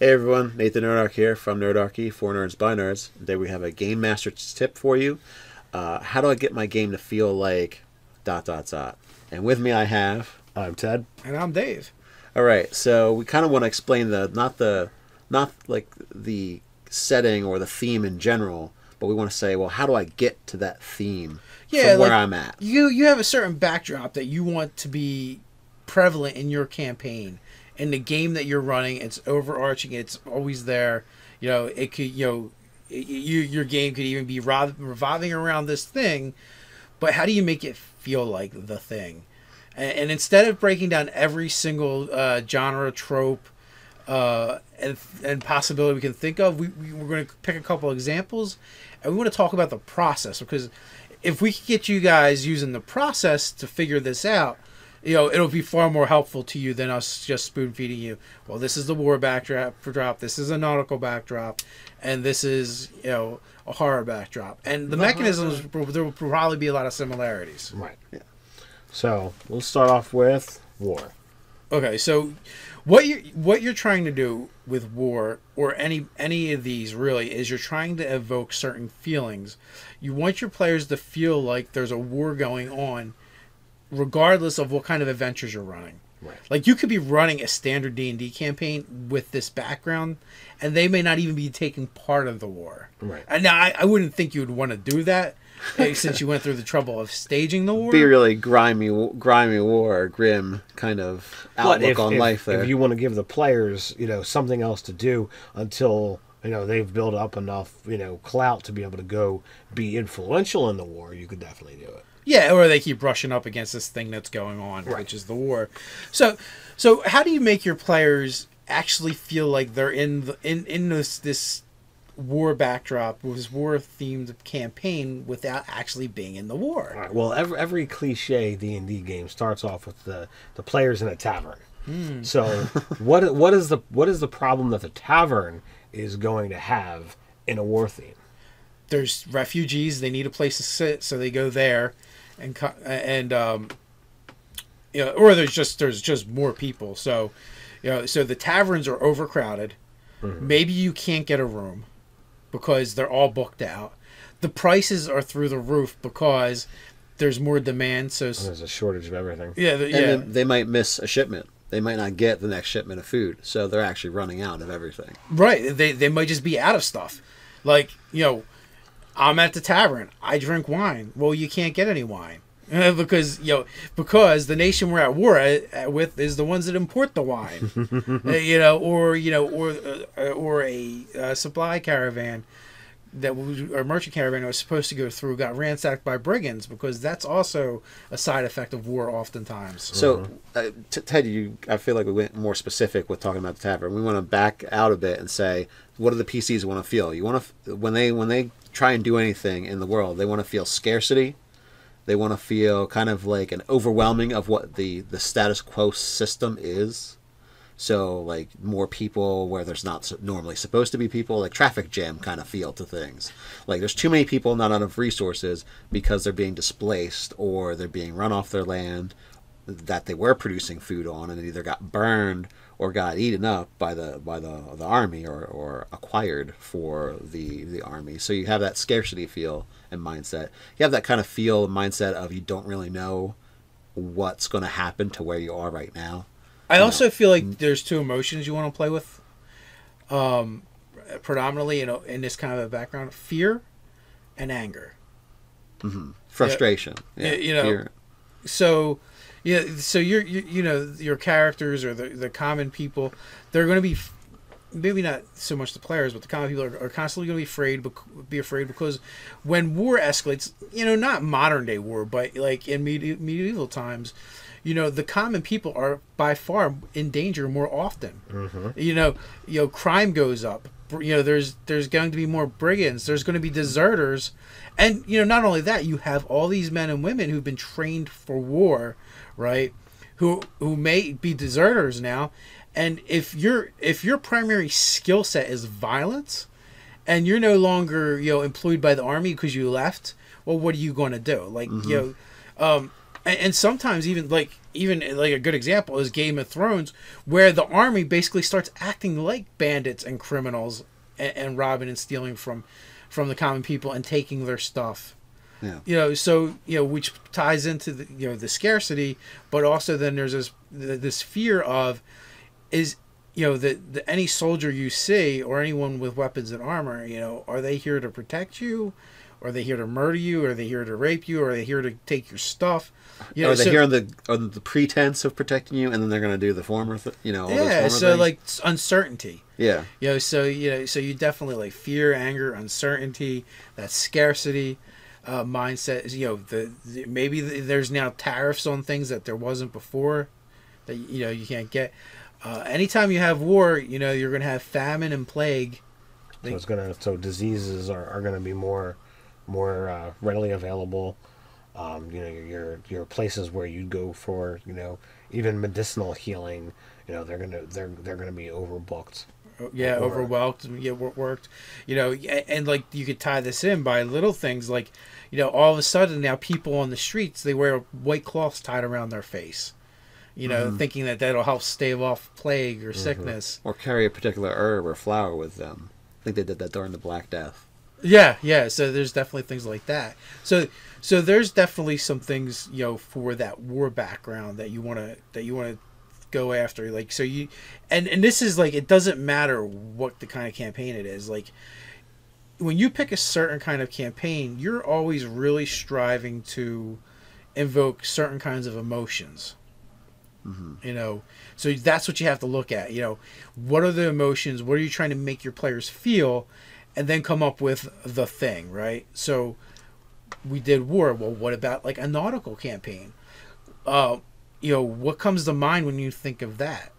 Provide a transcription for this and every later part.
Hey everyone, Nathan Nerdark here from Nerdarchy for Nerds by Nerds. Today we have a Game Master tip for you. Uh, how do I get my game to feel like dot dot dot? And with me I have. I'm Ted. And I'm Dave. All right, so we kind of want to explain the not the not like the setting or the theme in general, but we want to say, well, how do I get to that theme Yeah, from where like, I'm at? You you have a certain backdrop that you want to be prevalent in your campaign. In the game that you're running, it's overarching. It's always there. You know, it could you know, you your game could even be rev- revolving around this thing. But how do you make it feel like the thing? And, and instead of breaking down every single uh, genre trope uh, and, and possibility we can think of, we, we, we're going to pick a couple examples and we want to talk about the process because if we can get you guys using the process to figure this out, you know, it'll be far more helpful to you than us just spoon feeding you. Well, this is the war backdrop, drop. This is a nautical backdrop, and this is you know a horror backdrop. And the mechanisms there will probably be a lot of similarities. Right. Yeah. So we'll start off with war. Okay, so what you what you're trying to do with war or any any of these really is you're trying to evoke certain feelings. You want your players to feel like there's a war going on regardless of what kind of adventures you're running. Right. Like you could be running a standard D&D campaign with this background and they may not even be taking part of the war. Right. And now I, I wouldn't think you would want to do that eh, since you went through the trouble of staging the war. Be really grimy, grimy war, grim kind of outlook if, on if, life there. if you want to give the players, you know, something else to do until you know they've built up enough, you know, clout to be able to go be influential in the war, you could definitely do it. Yeah, or they keep brushing up against this thing that's going on, which is the war. So, so how do you make your players actually feel like they're in the, in in this this war backdrop, this war themed campaign, without actually being in the war? right. Well, every every cliche D and D game starts off with the the players in a tavern. Hmm. So what what is the what is the problem that the tavern is going to have in a war theme? There's refugees; they need a place to sit, so they go there, and and um, you know, or there's just there's just more people. So, you know, so the taverns are overcrowded. Maybe you can't get a room because they're all booked out. The prices are through the roof because there's more demand. So s- There's a shortage of everything. yeah, the, and yeah, then they might miss a shipment. They might not get the next shipment of food, so they're actually running out of everything. right. They they might just be out of stuff. Like you know, I'm at the tavern. I drink wine. Well, you can't get any wine. Uh, because you know because the nation we're at war at, with is the ones that import the wine Uh, you know or you know or uh, or a uh, supply caravan that was, a merchant caravan that was supposed to go through got ransacked by brigands because that's also a side effect of war oftentimes So, uh, t- Ted, you, I feel like we went more specific with talking about the tavern. We want to back out a bit and say, what do the PCs want to feel? You want to when they when they try and do anything in the world, they want to feel scarcity. They want to feel kind of like an overwhelming of what the the status quo system is. So, like more people where there's not normally supposed to be people, like traffic jam kind of feel to things. Like there's too many people, not enough resources because they're being displaced or they're being run off their land that they were producing food on and it either got burned or got eaten up by the by the the army or, or acquired for the the army. So you have that scarcity feel and mindset. You have that kind of feel and mindset of you don't really know what's going to happen to where you are right now. I also feel like there's two emotions you want to play with. Um, predominantly, you know, in this kind of a background, fear and anger. Hmm. Frustration. Yeah, you know, So, yeah, so you're, you you know your characters or the the common people, they're going to be maybe not so much the players, but the common people are, are constantly going to be afraid, be afraid because when war escalates, you know, not modern day war, but like in medi- medieval times, you know, the common people are by far in danger more often. Mm-hmm. You know, you know, crime goes up. You know, there's there's going to be more brigands. There's going to be deserters, and you know, not only that, you have all these men and women who've been trained for war, right? Who who may be deserters now, and if your if your primary skill set is violence, and you're no longer you know employed by the army because you left, well, what are you going to do? Like you know, um, and, and sometimes even like even like a good example is Game of Thrones, where the army basically starts acting like bandits and criminals, and, and robbing and stealing from from the common people and taking their stuff. Yeah. You know, so you know, which ties into the you know the scarcity, but also then there's this this fear of is you know that the any soldier you see or anyone with weapons and armor, you know, are they here to protect you? Are they here to murder you? Are they here to rape you? Are they here to take your stuff? You know, Are they so- here on the on the pretense of protecting you, and then they're going to do the former, th- you know, all yeah, so things? like uncertainty. yeah, You know, so you know, so you definitely like fear, anger, uncertainty, that scarcity uh, mindset. You know, the, the maybe th- there's now tariffs on things that there wasn't before that you know you can't get. Uh, anytime you have war, you know you're gonna have famine and plague. So it's gonna so diseases are, are gonna be more more uh, readily available. Um, you know your, your your places where you go for you know even medicinal healing. You know they're gonna they're they're gonna be overbooked. Yeah overwhelmed yeah wor- worked you know and like you could tie this in by little things like you know all of a sudden now people on the streets they wear white cloths tied around their face you know mm-hmm. thinking that that'll help stave off plague or mm-hmm. sickness. Or carry a particular herb or flower with them. I think they did that during the Black Death. yeah yeah so there's definitely things like that. So so there's definitely some things you know for that war background that you want to that you want to go after like so you and and this is like it doesn't matter what the kind of campaign it is like when you pick a certain kind of campaign you're always really striving to invoke certain kinds of emotions. You know so that's what you have to look at you know what are the emotions what are you trying to make your players feel and then come up with the thing right? So we did war well what about like a nautical campaign? Uh you know what comes to mind when you think of that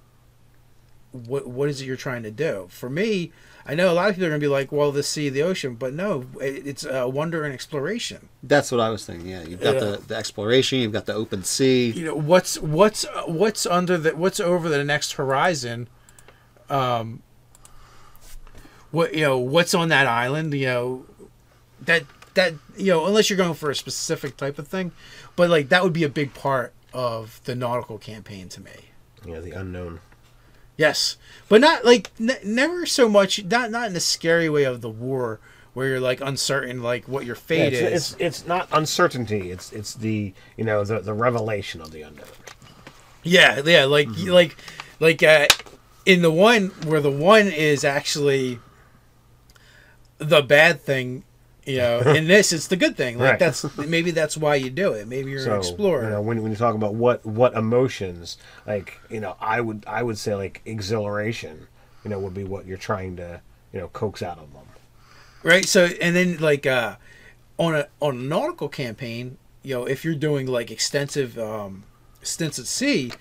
what what is it you're trying to do for me i know a lot of people are going to be like well the sea the ocean but no it, it's uh, wonder and exploration That's what I was thinking. Yeah, you've got Yeah. the, the exploration, you've got the open sea. you know what's what's what's under the what's over the next horizon um what you know what's on that island you know that that you know unless you're going for a specific type of thing but like that would be a big part of the nautical campaign to me Yeah, the unknown. yes but not like n- never so much not not in the scary way of the war where you're like uncertain like what your Yeah, fate it's, is it's it's not uncertainty. It's it's the you know the the revelation of the unknown. Yeah, yeah, like Mm-hmm. like like uh in the one where the one is actually the bad thing, you know, in this it's the good thing. Like Right. that's maybe that's why you do it. Maybe you're so an explorer. you know when, when you talk about what what emotions like you know i would i would say like exhilaration you know would be what you're trying to you know coax out of them right? So and then like uh on a on a nautical campaign, you know, if you're doing like extensive um stints at sea,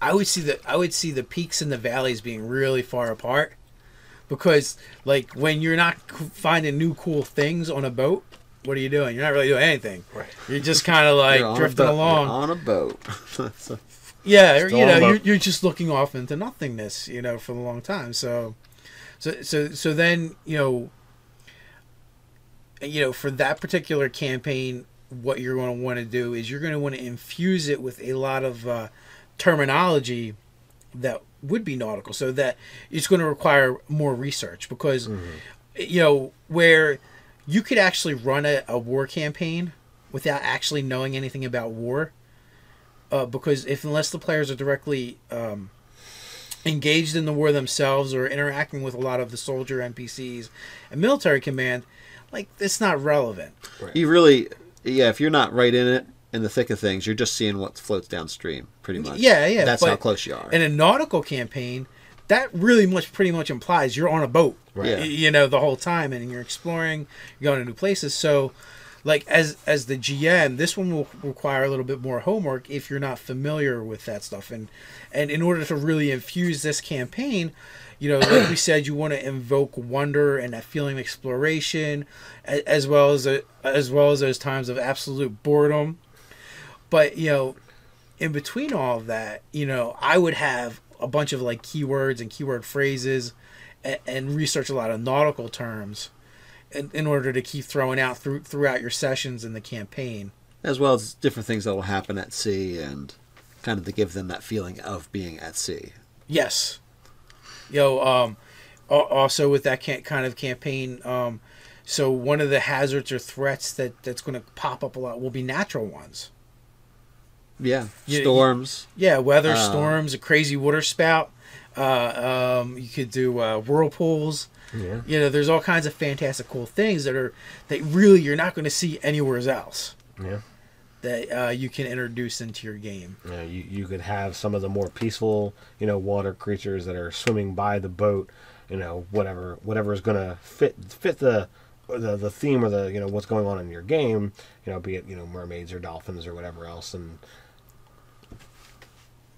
I would see the I would see the peaks and the valleys being really far apart. Because like when you're not finding new cool things on a boat, what are you doing? You're not really doing anything. Right. You're just kind of like You're on a drifting along. on a boat. Yeah, you know you're, you're just looking off into nothingness, you know, for a long time. So, so, so, so then, you know, you know, for that particular campaign, what you're going to want to do is you're going to want to infuse it with a lot of uh, terminology that would be nautical, so that it's going to require more research because, you know, where you could actually run a, a war campaign without actually knowing anything about war uh, because if unless the players are directly um, engaged in the war themselves or interacting with a lot of the soldier NPCs and military command, like it's not relevant. You really, yeah. If you're not right in it, in the thick of things, you're just seeing what floats downstream, pretty much. Yeah, yeah. That's how close you are. In a nautical campaign, that really much pretty much implies you're on a boat, Right. Yeah. You know, the whole time, and you're exploring, you're going to new places. So, like as as the GM, this one will require a little bit more homework if you're not familiar with that stuff, and and in order to really infuse this campaign. You know, like we said, you want to invoke wonder and that feeling of exploration, as well as a, as well as those times of absolute boredom. But you know, in between all of that, you know, I would have a bunch of like keywords and keyword phrases and, and research a lot of nautical terms in, in order to keep throwing out through, throughout your sessions in the campaign. as well as different things that will happen at sea and kind of to give them that feeling of being at sea. Yes. Yo, um, also with that kind of campaign, um, so one of the hazards or threats that that's going to pop up a lot will be natural ones. Yeah, Yeah, storms. Yeah, weather, Uh, storms, a crazy water spout. Uh, um, you could do uh, whirlpools. Yeah. You know, there's all kinds of fantastic, cool things that are that really you're not going to see anywhere else Yeah. that uh, you can introduce into your game. You, know, you you could have some of the more peaceful, you know, water creatures that are swimming by the boat. You know, whatever whatever is going to fit fit the the the theme or the you know what's going on in your game. You know, be it you know mermaids or dolphins or whatever else, and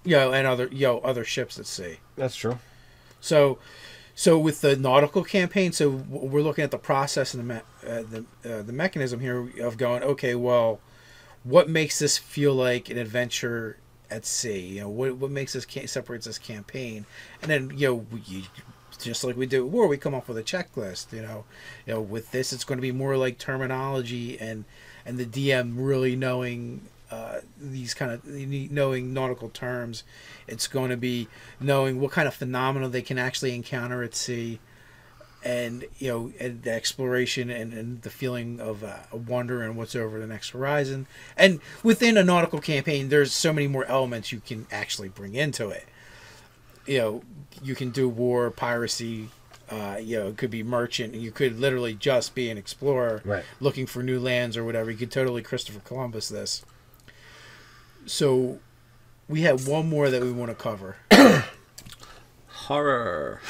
You know, and other you know other ships at sea. that's true. So, so with the nautical campaign, so we're looking at the process and the me- uh, the uh, the mechanism here of going. Okay, well, what makes this feel like an adventure at sea? You know, what what makes this ca- separates this campaign? And then you know, we, just like we do at war, we come up with a checklist. You know, you know, with this, it's going to be more like terminology and and the DM really knowing these kind of knowing nautical terms. It's going to be knowing what kind of phenomena they can actually encounter at sea, and you know, and the exploration and, and the feeling of uh, wonder and what's over the next horizon. And within a nautical campaign, there's so many more elements you can actually bring into it. You know, you can do war, piracy. Uh, you know, it could be merchant. You could literally just be an explorer Right. looking for new lands or whatever. You could totally Christopher Columbus this. So, we have one more that we want to cover: Horror.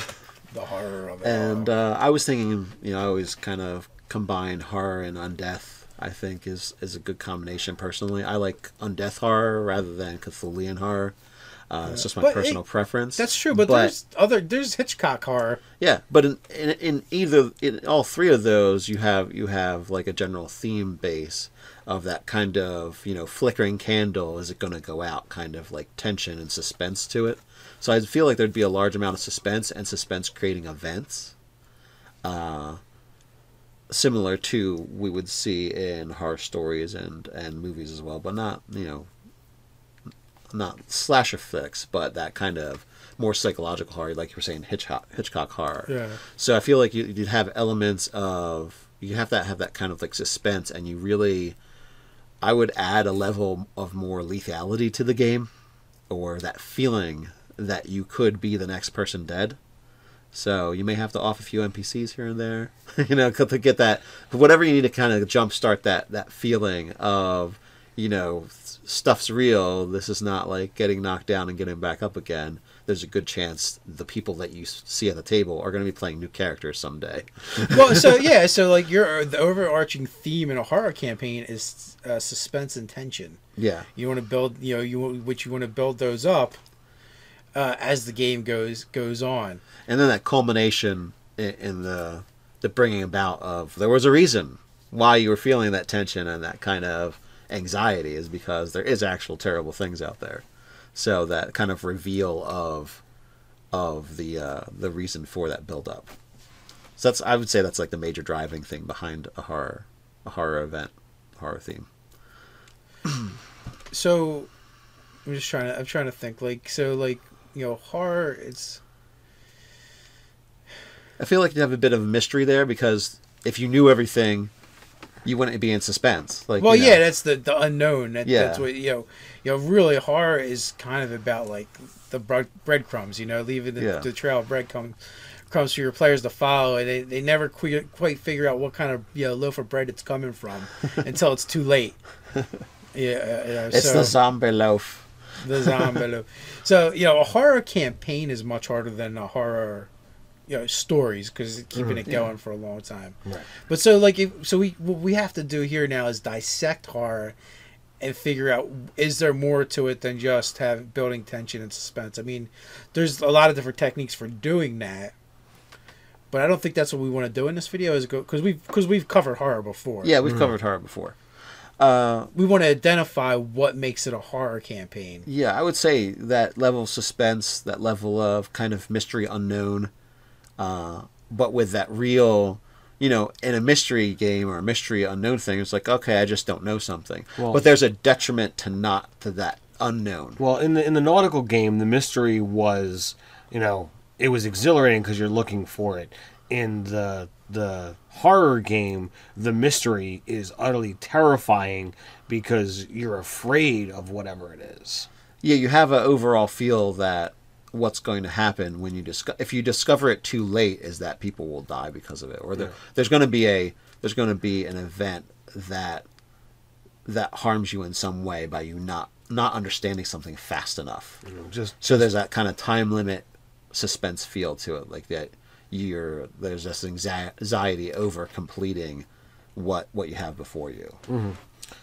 the horror of it. And uh, I was thinking, you know, I always kind of combine horror and undeath. I think is is a good combination. Personally, I like undeath horror rather than Cthulhian horror. Uh, It's just my But it- personal preference. that's true, but, there's other there's Hitchcock horror. yeah, but in, in in either in all three of those, you have you have like a general theme base of that kind of you know flickering candle. Is it going to go out? Kind of like tension and suspense to it. So I feel like there'd be a large amount of suspense and suspense creating events. Uh, similar to we would see in horror stories and and movies as well, but not you know not slasher flicks, but that kind of more psychological horror, like you were saying, Hitchcock Hitchcock horror. Yeah. So I feel like you, you'd have elements of you have to have that kind of like suspense, and you really, I would add a level of more lethality to the game, or that feeling that you could be the next person dead. So you may have to off a few NPCs here and there, you know, to get that whatever you need to kind of jumpstart that that feeling of, you know, stuff's real. This is not like getting knocked down and getting back up again. There's a good chance the people that you see at the table are going to be playing new characters someday. well, so yeah, so like your the overarching theme in a horror campaign is uh, suspense and tension. Yeah, You want to build, you know, you which you want to build those up uh, as the game goes goes on. and then that culmination in, in the the bringing about of there was a reason why you were feeling that tension and that kind of anxiety is because there is actual terrible things out there. So that kind of reveal of of the uh, the reason for that build up. So that's I would say that's like the major driving thing behind a horror a horror event, horror theme. So I'm just trying to I'm trying to think like so like you know horror it's I feel like you have a bit of a mystery there because if you knew everything, you wouldn't be in suspense. Like well you know, yeah that's the the unknown that, Yeah. that's what you know you know really horror is kind of about like the bread, breadcrumbs you know leaving the, Yeah. the trail of breadcrumbs crumbs for your players to follow and they, they never quite, quite figure out what kind of you know loaf of bread it's coming from until it's too late yeah uh, you know, it's so- the zombie loaf. the zombie loop. So you know, a horror campaign is much harder than a horror, you know, stories because keeping it going for a long time. Right. But so like, if, so we what we have to do here now is dissect horror and figure out is there more to it than just have building tension and suspense. I mean, there's a lot of different techniques for doing that. But I don't think that's what we want to do in this video. Is go because we've because we've covered horror before. Yeah, we've covered horror before. Uh, we want to identify what makes it a horror campaign. yeah, I would say that level of suspense, that level of kind of mystery unknown, uh, but with that real, you know, in a mystery game or a mystery unknown thing, it's like, okay, I just don't know something. Well- but there's a detriment to not to that unknown. Well, in the in the nautical game, the mystery was, you know, it was exhilarating because you're looking for it. In the the horror game, the mystery is utterly terrifying because you're afraid of whatever it is. Yeah, you have an overall feel that what's going to happen when you discover if you discover it too late is that people will die because of it or there, there's going to be a there's going to be an event that that harms you in some way by you not not understanding something fast enough. You know, just So there's that kind of time limit suspense feel to it, like that you're there's this anxiety over completing what what you have before you. Mm-hmm.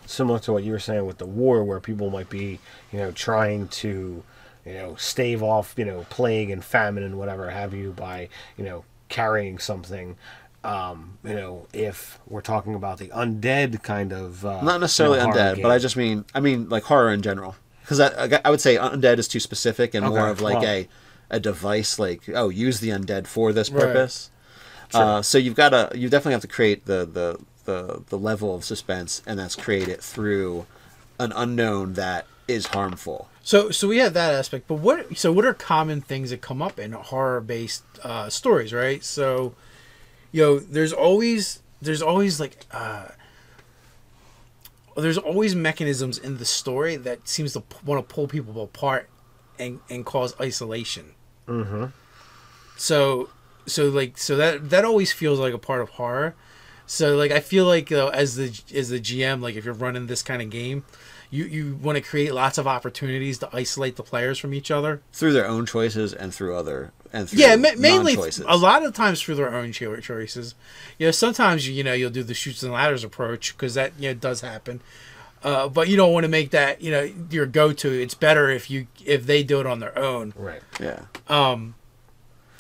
similar to what you were saying with the war, where people might be, you know, trying to, you know, stave off, you know, plague and famine and whatever have you by, you know, carrying something. Um, you know, if we're talking about the undead kind of, uh, Not necessarily you know, undead, but I just mean I mean like horror in general. Because I, I would say undead is too specific and more of like well- a a device like oh use the undead for this Right. purpose. Uh, so you've got to you definitely have to create the, the the the level of suspense and that's create it through an unknown that is harmful. So so we have that aspect, but what so what are common things that come up in horror based uh, stories, right? So, you know, there's always there's always like uh, there's always mechanisms in the story that seems to want to pull people apart and and cause isolation. Mm-hmm. So so like so that that always feels like a part of horror. So like I feel like uh, as the as the GM, like if you're running this kind of game, you you want to create lots of opportunities to isolate the players from each other. through their own choices and through other and through Yeah, ma- mainly non-choices. a lot of times through their own choices. You know, sometimes you know you'll do the chutes and ladders approach because that you know does happen. Uh, but you don't want to make that you know your go-to. It's better if you if they do it on their own. right. yeah. Um.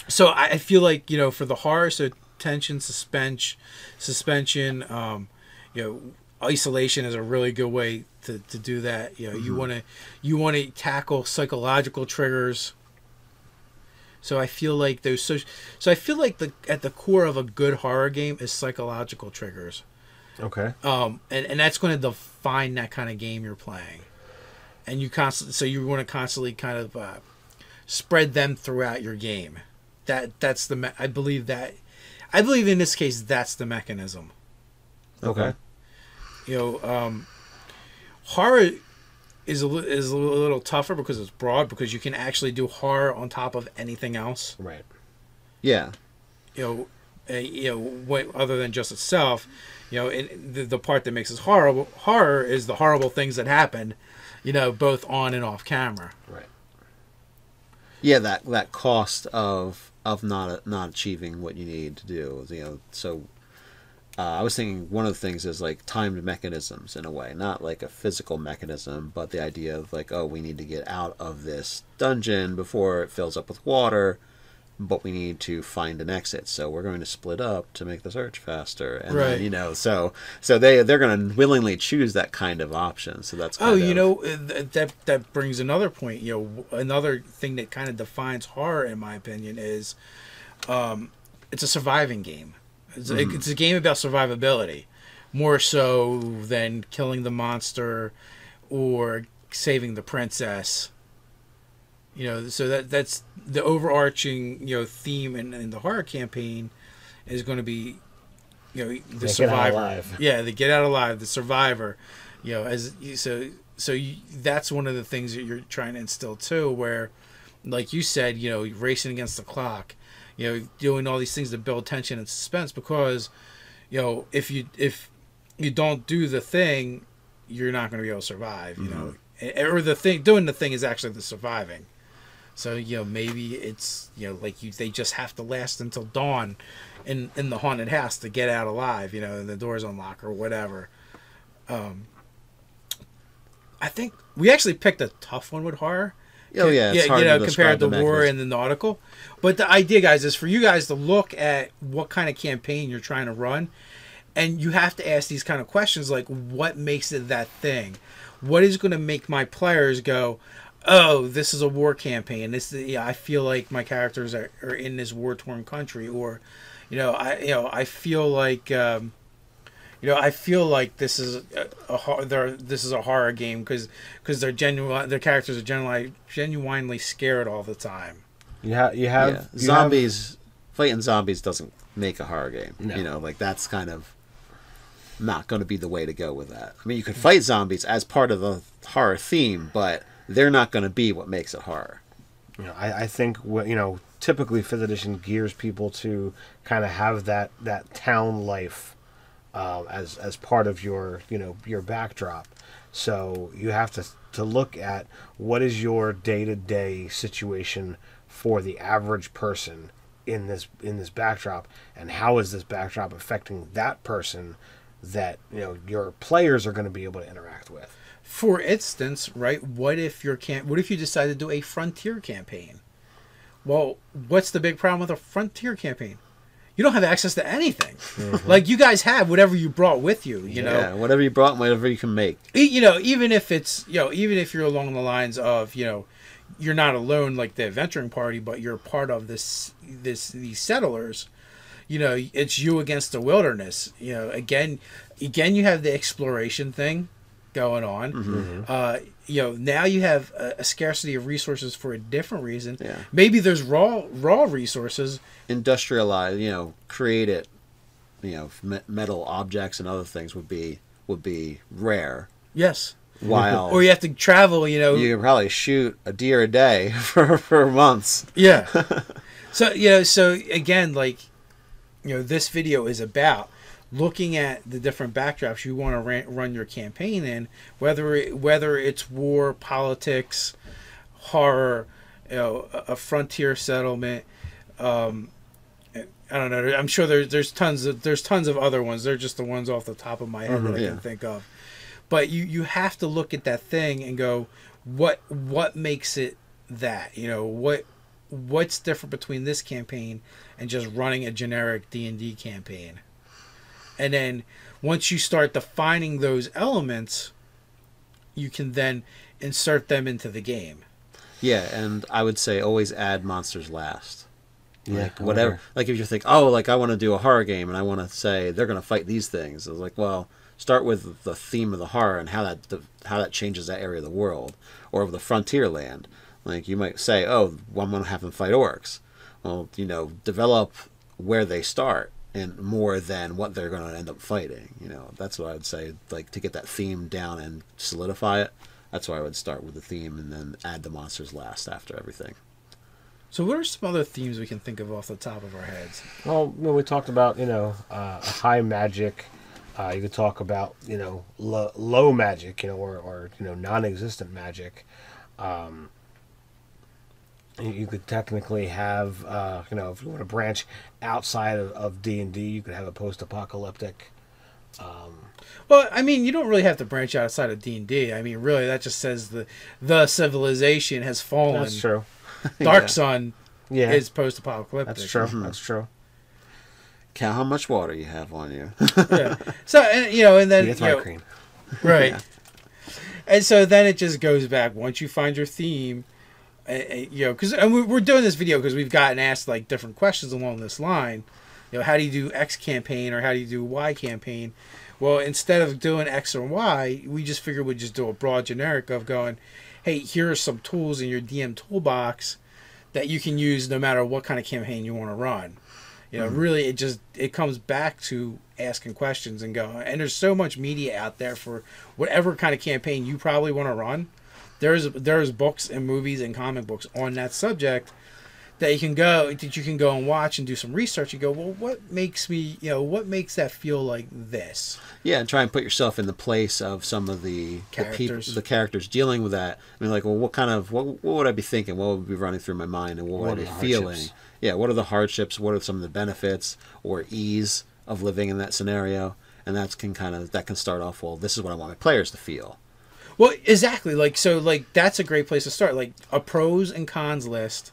so I, I feel like you know for the horror so tension suspension suspension um you know isolation is a really good way to, to do that you know you want to you want to tackle psychological triggers so i feel like those so, so i feel like the at the core of a good horror game is psychological triggers Okay. um, and and that's going to define that kind of game you're playing, and you constantly so you want to constantly kind of uh, spread them throughout your game. That that's the me- I believe that I believe in this case that's the mechanism. Okay. You know, um, horror is a is a little tougher because it's broad because you can actually do horror on top of anything else. Right. Yeah. you know, uh, you know, what, other than just itself, you know, and the, the part that makes us horrible horror is the horrible things that happen, you know, both on and off camera. Right. yeah that that cost of of not not achieving what you need to do you know so uh, i was thinking one of the things is like timed mechanisms in a way not like a physical mechanism but the idea of like oh we need to get out of this dungeon before it fills up with water but we need to find an exit so we're going to split up to make the search faster and Right. then, you know so so they they're going to willingly choose that kind of option so that's Oh, you of- know, uh, that that brings another point. You know, another thing that kind of defines horror, in my opinion, is um, it's a surviving game. It's, a, it's a game about survivability, more so than killing the monster or saving the princess. You know, so that that's the overarching you know theme in, in the horror campaign is going to be you know the survivor. Yeah, the get out alive, the survivor. You know, as so so you, that's one of the things that you're trying to instill too, where, like you said, you know, racing against the clock, you know, doing all these things to build tension and suspense because, you know, if you if you don't do the thing, you're not going to be able to survive. You know, Mm-hmm. Eh, or the thing doing the thing is actually the surviving. So you know maybe it's you know like you they just have to last until dawn, in in the haunted house to get out alive. You know, and the doors unlock or whatever. Um, I think we actually picked a tough one with horror. Oh yeah, yeah, you know, compared to the war and the nautical. But the idea, guys, is for you guys to look at what kind of campaign you're trying to run, and you have to ask these kind of questions like, what makes it that thing? What is going to make my players go, oh, this is a war campaign. This, yeah, I feel like my characters are, are in this war torn country, or, You know, I you know I feel like um, you know I feel like this is a, a they're, this is a horror game because because they're genuine their characters are genuinely genuinely scared all the time. You have you have yeah. you have- zombies fighting zombies doesn't make a horror game. No. You know, like that's kind of not going to be the way to go with that. I mean, you could fight zombies as part of the horror theme, but they're not going to be what makes it horror. You know, I, I think what you know typically fifth edition gears people to kind of have that that town life um, as as part of your you know your backdrop. So you have to to look at what is your day to day situation for the average person in this in this backdrop, and how is this backdrop affecting that person that you know your players are going to be able to interact with. For instance, right? What if your camp? What if you decide to do a frontier campaign? Well, what's the big problem with a frontier campaign? You don't have access to anything. Like you guys have whatever you brought with you. You know, yeah, whatever you brought, whatever you can make. You know, even if it's you know, even if you're along the lines of you know, you're not alone like the adventuring party, but you're part of this this these settlers. You know, it's you against the wilderness. You know, again, again, you have the exploration thing going on. Uh, you know, now you have a, a scarcity of resources for a different reason. Yeah. Maybe there's raw raw resources. Industrialize, you know, create it. You know, me- metal objects and other things would be would be rare. Yes. While Or you have to travel. You know, you probably shoot a deer a day for for months. Yeah. so you know, so again, like, you know, this video is about looking at the different backdrops you want to ran, run your campaign in, whether it, whether it's war, politics, horror, you know, a, a frontier settlement. Um, I don't know. I'm sure there's there's tons of there's tons of other ones. They're just the ones off the top of my head that I yeah. can think of. But you you have to look at that thing and go, what what makes it that? You know what what's different between this campaign and just running a generic D&D campaign. And then once you start defining those elements, you can then insert them into the game. Yeah, and I would say always add monsters last. Yeah, like whatever. Like if you think, oh, like I want to do a horror game and I want to say they're going to fight these things. It's like, well, start with the theme of the horror and how that how that changes that area of the world or of the frontier land. Like you might say, oh, well, I'm going to have them fight orcs. Well, you know, develop where they start and more than what they're going to end up fighting. You know, that's what I would say. Like to get that theme down and solidify it. That's why I would start with the theme and then add the monsters last after everything. So what are some other themes we can think of off the top of our heads? Well, when we talked about you know uh, high magic, uh, you could talk about you know lo- low magic, you know, or, or you know non-existent magic. Um, you- you could technically have uh, you know if you want to branch outside of, of D and D, you could have a post-apocalyptic. Well, I mean, you don't really have to branch outside of D and D. I mean, really, that just says the the civilization has fallen. That's true. Dark Yeah. Sun Yeah, is post-apocalyptic. that's true. That's true. Count how much water you have on you. yeah. So and you know, and then That's you know, cream. right. And so then it just goes back once you find your theme, you know, because and we- we're doing this video because we've gotten asked like different questions along this line. You know, how do you do X campaign or how do you do Y campaign? Well, instead of doing X or Y, we just figured we'd just do a broad generic of going, hey, here are some tools in your DM toolbox that you can use no matter what kind of campaign you want to run. You know, mm-hmm. really, it just it comes back to asking questions and going. And there's so much media out there for whatever kind of campaign you probably want to run. There's there's books and movies and comic books on that subject that you can go that you can go and watch and do some research and go, well, what makes me, you know, what makes that feel like this? Yeah, and try and put yourself in the place of some of the the, peop- Characters. the characters dealing with that. I mean, like, well, what kind of what what would I be thinking? What would be running through my mind, and what would I are be the feeling? hardships? Yeah, what are the hardships? What are some of the benefits or ease of living in that scenario? And that can kind of that can start off. Well, this is what I want my players to feel. Well, exactly. Like so, like that's a great place to start. Like a pros and cons list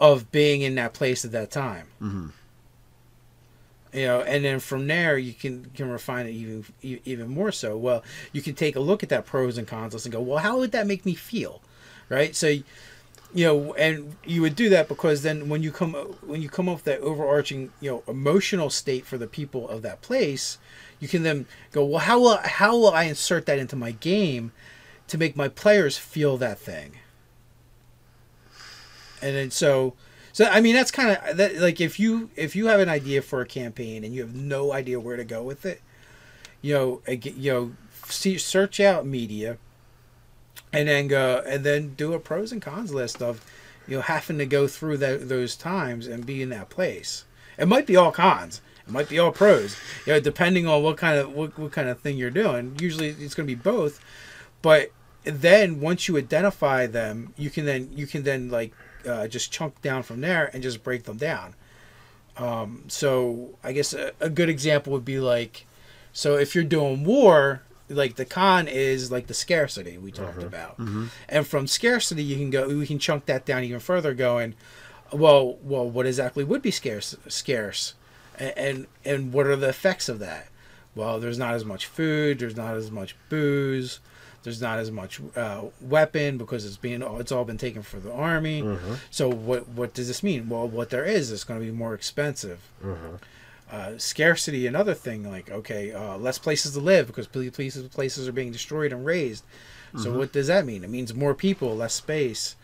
of being in that place at that time. Mm-hmm. You know, and then from there you can can refine it even even more so. Well, you can take a look at that pros and cons list and go, well, how would that make me feel, right? So, you know, and you would do that because then when you come when you come up with that overarching you know emotional state for the people of that place, you can then go, well, how will how will I insert that into my game to make my players feel that thing? And then so so I mean that's kind of that like if you if you have an idea for a campaign and you have no idea where to go with it, you know, you know, see, search out media and then go and then do a pros and cons list of you know having to go through that those times and be in that place it might be all cons it might be all pros. You know depending on what kind of what, what kind of thing you're doing usually it's going to be both. But then once you identify them you can then you can then like uh, just chunk down from there and just break them down. Um, so i guess a, a good example would be like so if you're doing war like the con is like the scarcity we talked about. And from scarcity you can go we can chunk that down even further going well well what exactly would be scarce scarce and and, and what are the effects of that? Well there's not as much food there's not as much booze there's not as much uh, weapon because it's being it's all been taken for the army. So what what does this mean? Well what there is is going to be more expensive. Uh, scarcity another thing like okay uh, less places to live because places places are being destroyed and razed so what does that mean? It means more people less space.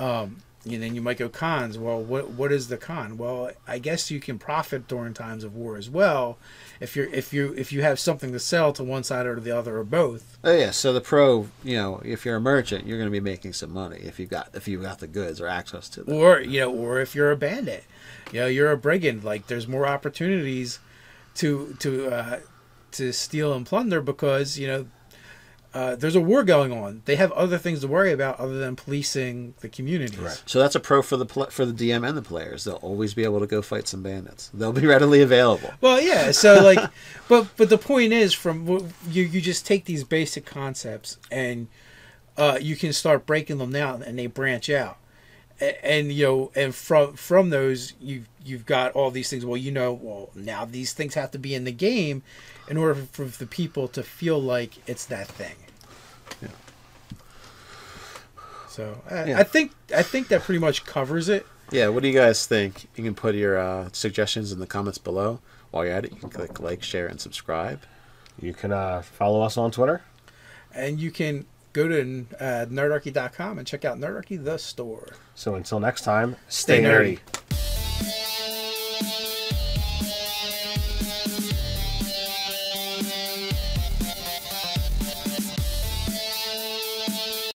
Um, and then you might go cons. Well what what is the con? Well i guess you can profit during times of war as well if you're if you if you have something to sell to one side or to the other or both. Oh yeah, so the pro, you know, if you're a merchant, you're going to be making some money if you got if you got the goods or access to them. or you know or if you're a bandit. You know you're a brigand. Like there's more opportunities to to uh to steal and plunder because you know uh, there's a war going on they have other things to worry about other than policing the communities Right. So that's a pro for the pl- for the DM and the players. They'll always be able to go fight some bandits. They'll be readily available. Well, yeah. So like, but but the point is, from you you just take these basic concepts and uh, you can start breaking them down, and they branch out. A- And you know, and from from those, you've you've got all these things. Well, you know, well now these things have to be in the game in order for the people to feel like it's that thing. Yeah. So I, Yeah. I think I think that pretty much covers it. Yeah, what do you guys think? You can put your uh, suggestions in the comments below. While you're at it, you can click like, share, and subscribe. You can uh, follow us on Twitter. And you can go to uh, nerdarchy.com and check out Nerdarchy the store. So until next time, Stay stay, nerdy. nerdy.